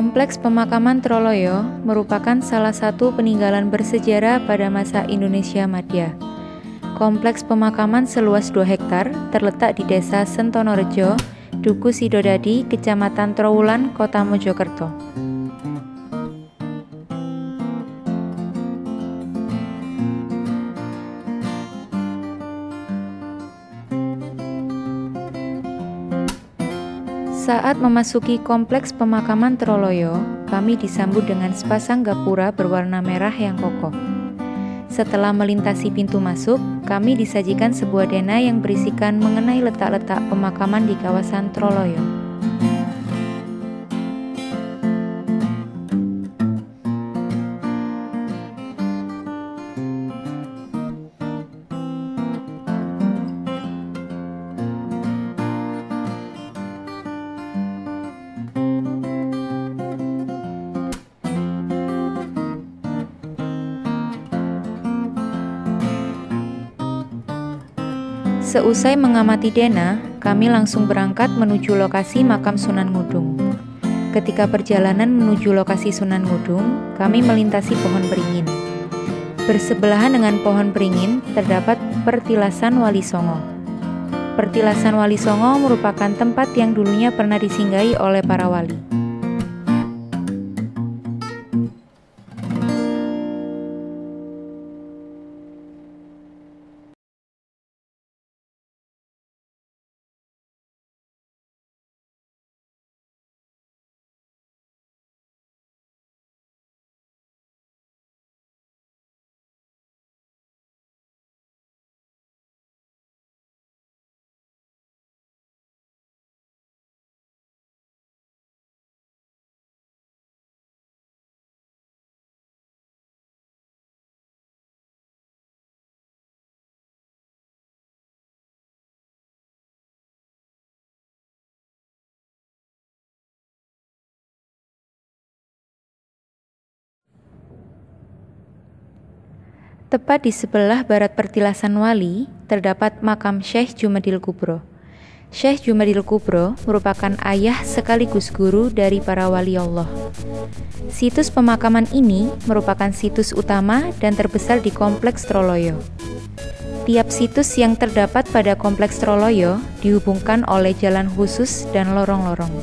Kompleks pemakaman Troloyo merupakan salah satu peninggalan bersejarah pada masa Indonesia Madya. Kompleks pemakaman seluas 2 hektar terletak di Desa Sentonorejo, Duku Sidodadi, Kecamatan Trowulan, Kota Mojokerto. Saat memasuki kompleks pemakaman Troloyo, kami disambut dengan sepasang gapura berwarna merah yang kokoh. Setelah melintasi pintu masuk, kami disajikan sebuah dena yang berisikan mengenai letak-letak pemakaman di kawasan Troloyo. Seusai mengamati Dena, kami langsung berangkat menuju lokasi makam Sunan Ngudung. Ketika perjalanan menuju lokasi Sunan Ngudung, kami melintasi pohon beringin. Bersebelahan dengan pohon beringin terdapat pertilasan Wali Songo. Pertilasan Wali Songo merupakan tempat yang dulunya pernah disinggahi oleh para wali. Tepat di sebelah barat pertilasan wali, terdapat makam Syekh Jumadil Kubro. Syekh Jumadil Kubro merupakan ayah sekaligus guru dari para wali Allah. Situs pemakaman ini merupakan situs utama dan terbesar di Kompleks Troloyo. Tiap situs yang terdapat pada Kompleks Troloyo dihubungkan oleh jalan khusus dan lorong-lorong.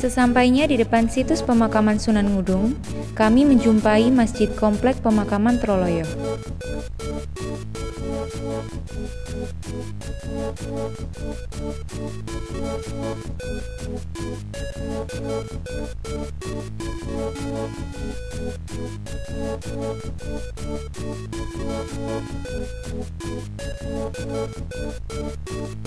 Sesampainya di depan situs pemakaman Sunan Ngudung, kami menjumpai Masjid Komplek Pemakaman Troloyo. Thank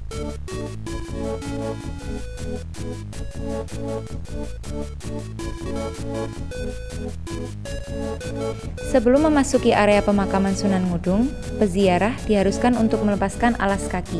Sebelum memasuki area pemakaman Sunan Ngudung, peziarah diharuskan untuk melepaskan alas kaki.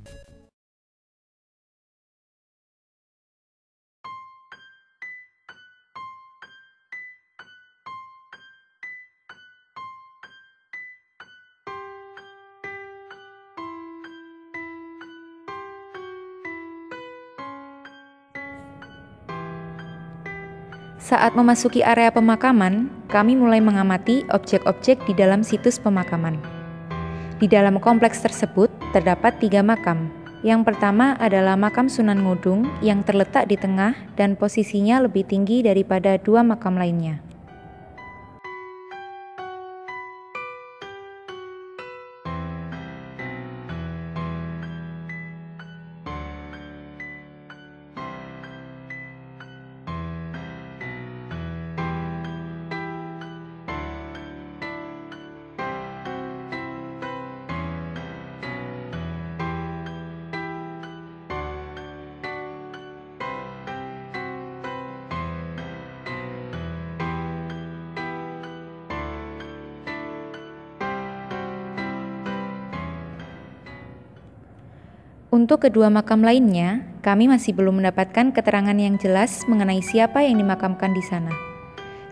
Saat memasuki area pemakaman, kami mulai mengamati objek-objek di dalam situs pemakaman. Di dalam kompleks tersebut terdapat tiga makam. Yang pertama adalah makam Sunan Ngudung yang terletak di tengah dan posisinya lebih tinggi daripada dua makam lainnya. Untuk kedua makam lainnya, kami masih belum mendapatkan keterangan yang jelas mengenai siapa yang dimakamkan di sana.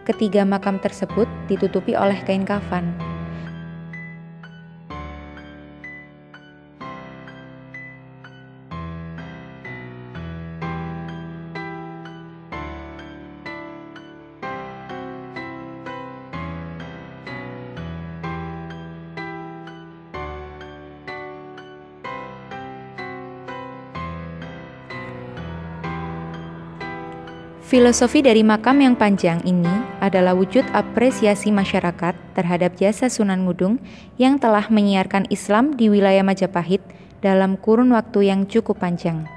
Ketiga makam tersebut ditutupi oleh kain kafan. Filosofi dari makam yang panjang ini adalah wujud apresiasi masyarakat terhadap jasa Sunan Ngudung yang telah menyiarkan Islam di wilayah Majapahit dalam kurun waktu yang cukup panjang.